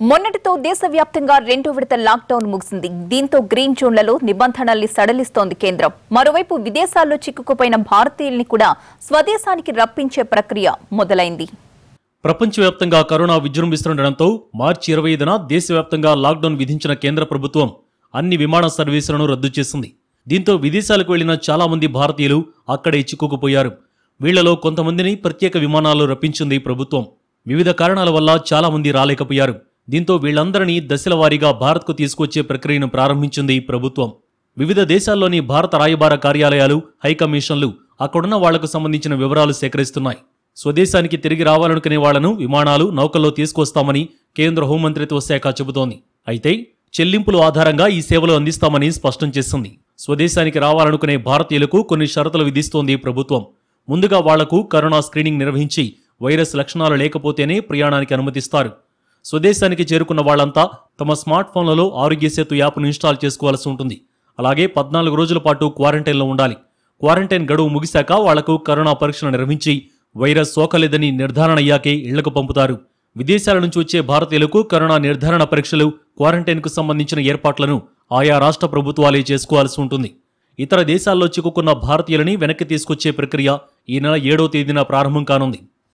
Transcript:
మొన్నటితో దేశవ్యాప్తంగా రెండో విడత లాక్డౌన్ ముగిసింది. దీంతో గ్రీన్ జోన్లలో నిబంధనల్ని సడలిస్తోంది కేంద్రం. మరోవైపు విదేశాల్లో చిక్కుకుపోయిన భారతీయుల్ని కూడా స్వదేశానికి రప్పించే ప్రక్రియ మొదలైంది. ప్రపంచవ్యాప్తంగా కరోనా విజృంభిస్తుండటంతో మార్చి ఇరవై ఐదున దేశవ్యాప్తంగా లాక్డౌన్ విధించిన కేంద్ర ప్రభుత్వం అన్ని విమాన సర్వీసులను రద్దు చేసింది. దీంతో విదేశాలకు వెళ్ళిన చాలా మంది భారతీయులు అక్కడే చిక్కుకుపోయారు. వీళ్ళలో కొంతమందిని ప్రత్యేక విమానాలు రప్పించింది ప్రభుత్వం. వివిధ కారణాల వల్ల చాలా మంది రాలేకపోయారు. దీంతో వీళ్ళందరినీ దశల వారీగా భారత్కు తీసుకొచ్చే ప్రక్రియను ప్రారంభించింది ప్రభుత్వం. వివిధ దేశాల్లోని భారత రాయబార కార్యాలయాలు హైకమిషన్లు అక్కడున్న వాళ్ళకు సంబంధించిన వివరాలు సేకరిస్తున్నాయి. స్వదేశానికి తిరిగి రావాలనుకునే వాళ్ళను విమానాలు నౌకల్లో తీసుకొస్తామని కేంద్ర హోంమంత్రిత్వ శాఖ చెబుతోంది. అయితే చెల్లింపుల ఆధారంగా ఈ సేవలు అందిస్తామని స్పష్టం చేసింది. స్వదేశానికి రావాలనుకునే భారతీయులకు కొన్ని షరతులు విధిస్తోంది ప్రభుత్వం. ముందుగా వాళ్ళకు కరోనా స్క్రీనింగ్ నిర్వహించి వైరస్ లక్షణాలు లేకపోతేనే ప్రయాణానికి అనుమతిస్తారు. స్వదేశానికి చేరుకున్న వాళ్ళంతా తమ స్మార్ట్ ఫోన్లలో ఆరోగ్య సేతు యాప్ను ఇన్స్టాల్ చేసుకోవాల్సి ఉంటుంది. అలాగే పద్నాలుగు రోజుల పాటు క్వారంటైన్లో ఉండాలి. క్వారంటైన్ గడువు ముగిశాక వాళ్ళకు కరోనా పరీక్షలు నిర్వహించి వైరస్ సోకలేదని నిర్ధారణ అయ్యాకే ఇళ్ళకు పంపుతారు. విదేశాల నుంచి వచ్చే భారతీయులకు కరోనా నిర్ధారణ పరీక్షలు క్వారంటైన్కు సంబంధించిన ఏర్పాట్లను ఆయా రాష్ట్ర ప్రభుత్వాలే చేసుకోవాల్సి ఉంటుంది. ఇతర దేశాల్లో చిక్కుకున్న భారతీయులని వెనక్కి తీసుకొచ్చే ప్రక్రియ ఈ నెల ఏడో తేదీన ప్రారంభం కానుంది.